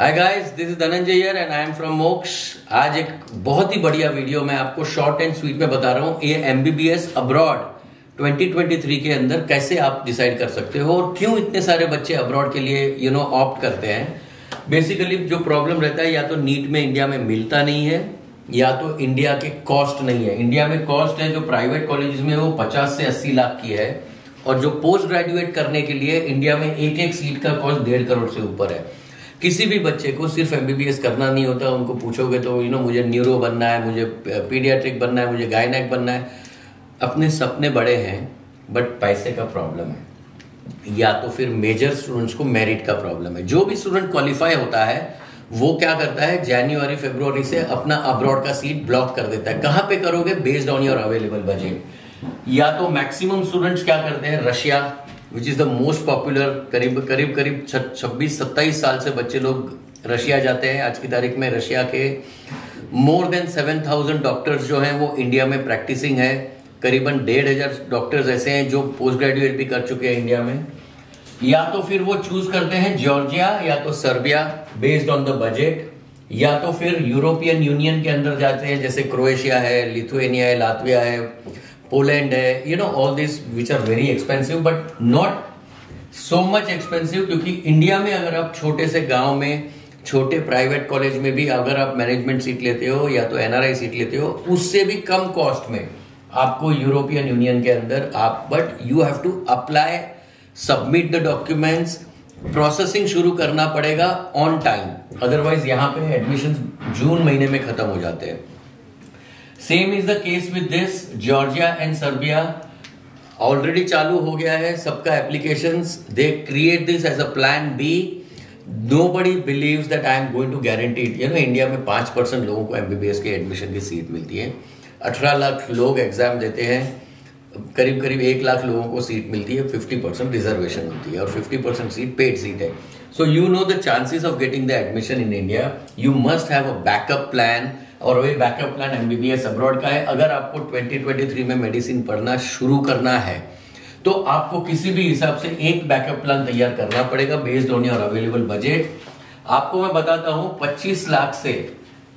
Hi guys this Dhananjay here and I am from Moksh आज एक बहुत ही बढ़िया वीडियो मैं आपको शॉर्ट एंड स्वीट में बता रहा हूँ, ये एम एमबीबीएस अब्रॉड 2023 के अंदर कैसे आप डिसाइड कर सकते हो और क्यों इतने सारे बच्चे अब्रॉड के लिए यू नो ऑप्ट करते हैं। बेसिकली जो प्रॉब्लम रहता है, या तो नीट में इंडिया में मिलता नहीं है, या तो इंडिया के कॉस्ट नहीं है। इंडिया में कॉस्ट है जो प्राइवेट कॉलेज में वो 50 से 80 लाख की है। और जो पोस्ट ग्रेजुएट करने के लिए इंडिया में एक एक सीट का कॉस्ट डेढ़ करोड़ से ऊपर है। किसी भी बच्चे को सिर्फ़ एमबीबीएस करना नहीं होता, उनको पूछोगे तो यू नो मुझे न्यूरो बनना है, मुझे पीडियाट्रिक बनना है, मुझे गायनेक बनना है। अपने सपने बड़े हैं बट पैसे का प्रॉब्लम है। या तो फिर मेजर स्टूडेंट्स को मेरिट का प्रॉब्लम है। जो भी स्टूडेंट क्वालिफाई होता है, वो क्या करता है जनवरी फेब्रुवरी से अपना अब्रॉड का सीट ब्लॉक कर देता है। कहाँ पे करोगे? Based on your available budget या तो मैक्सिमम स्टूडेंट्स क्या करते हैं? Russia. Which is the most popular करीब करीब करीब छब्बीस, सत्ताईस साल से बच्चे लोग रशिया जाते हैं। आज की तारीख में रशिया के more than seven thousand doctors जो हैं वो इंडिया में प्रैक्टिसिंग है। करीबन डेढ़ हज़ार डॉक्टर्स ऐसे हैं जो पोस्ट ग्रेजुएट भी कर चुके हैं इंडिया में। या तो फिर वो चूज़ करते हैं जॉर्जिया या तो Serbia based on the budget या तो फिर यूरोपियन यूनियन के अंदर जाते हैं, जैसे क्रोएशिया है लिथुएनिया है लातविया है। पोलैंड है you know all this which are very expensive but not so much expensive क्योंकि इंडिया में अगर आप छोटे से गाँव में, छोटे प्राइवेट कॉलेज में भी अगर आप मैनेजमेंट सीट लेते हो या तो एनआरआई सीट लेते हो, उससे भी कम कॉस्ट में आपको यूरोपियन यूनियन के अंदर आप but you have to apply submit the documents processing शुरू करना पड़ेगा ऑन टाइम अदरवाइज़ यहाँ पे एडमिशन जून महीने में खत्म हो जाते हैं। Same is the case with this Georgia and Serbia already चालू हो गया है। सबका application they create this as a plan B nobody believe that I am going to guarantee you know India में पाँच परसेंट लोगों को एमबीबीएस के एडमिशन की सीट मिलती है। अठारह लाख लोग एग्ज़ाम देते हैं। करीब करीब एक लाख लोगों को सीट मिलती है। फिफ्टी परसेंट रिजर्वेशन होती है और fifty percent seat paid seat है। So you know the chances of getting the admission in India you must have a backup plan और वही बैकअप प्लान एमबीबीएस अब्रॉड का है। अगर आपको 2023 में मेडिसिन पढ़ना शुरू करना है तो आपको किसी भी हिसाब से एक बैकअप प्लान तैयार करना पड़ेगा based on your available budget आपको मैं बताता हूँ 25 लाख से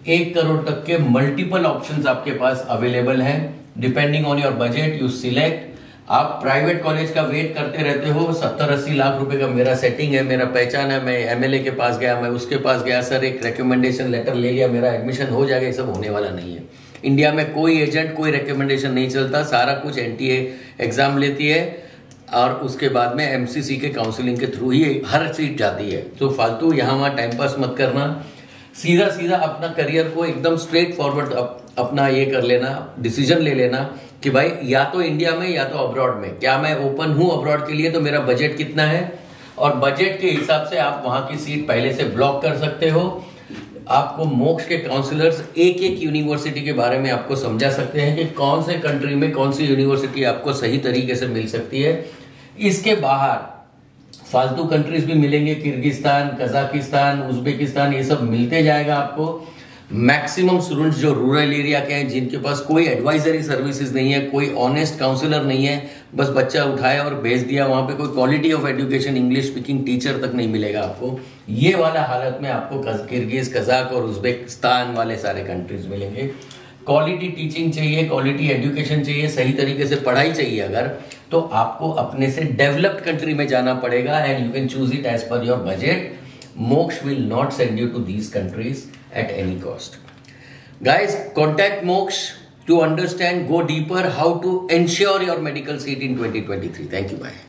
एक करोड़ तक के मल्टीपल ऑप्शंस आपके पास अवेलेबल हैं। Depending on your budget you select आप प्राइवेट कॉलेज का वेट करते रहते हो, सत्तर अस्सी लाख रुपए का मेरा सेटिंग है, मेरा पहचान है, मैं एमएलए के पास गया, मैं उसके पास गया सर एक रिकमेंडेशन लेटर ले लिया, मेरा एडमिशन हो जाएगा, ये सब होने वाला नहीं है। इंडिया में कोई एजेंट कोई रिकमेंडेशन नहीं चलता, सारा कुछ एनटीए एग्ज़ाम लेती है, और उसके बाद में एमसीसी के काउंसलिंग के थ्रू ही हर सीट जाती है। तो फालतू यहाँ वहाँ टाइम पास मत करना। सीधा सीधा अपना करियर को एकदम स्ट्रेट फॉरवर्ड अप, अपना ये कर लेना डिसीज़न ले लेना कि भाई या तो इंडिया में या तो अब्रॉड में। क्या मैं ओपन हूँ अब्रॉड के लिए तो मेरा बजट कितना है? और बजट के हिसाब से आप वहाँ की सीट पहले से ब्लॉक कर सकते हो। आपको मोक्ष के काउंसिलर्स एक एक यूनिवर्सिटी के बारे में आपको समझा सकते हैं कि कौन से कंट्री में कौन सी यूनिवर्सिटी आपको सही तरीके से मिल सकती है। इसके बाहर फालतू कंट्रीज़ भी मिलेंगे, किर्गिस्तान, कजाकिस्तान, उज्बेकिस्तान, ये सब मिलते जाएगा आपको। मैक्सिमम स्टूडेंट्स जो रूरल एरिया के हैं, जिनके पास कोई एडवाइजरी सर्विसेज़ नहीं है, कोई ऑनेस्ट काउंसलर नहीं है, बस बच्चा उठाया और भेज दिया, वहाँ पे कोई quality of education English speaking teacher तक नहीं मिलेगा आपको। ये वाला हालत में आपको किर्गिज, कजाक और उज्बेकिस्तान वाले सारे कंट्रीज़ मिलेंगे। क्वालिटी टीचिंग चाहिए क्वालिटी एजुकेशन चाहिए, सही तरीके से पढ़ाई चाहिए अगर तो आपको अपने से डेवलप्ड कंट्री में जाना पड़ेगा and you can choose it as per your budget Moksh will not send you to these countries at any cost Moksh to understand go deeper how to ensure your medical seat in 2023 thank you bye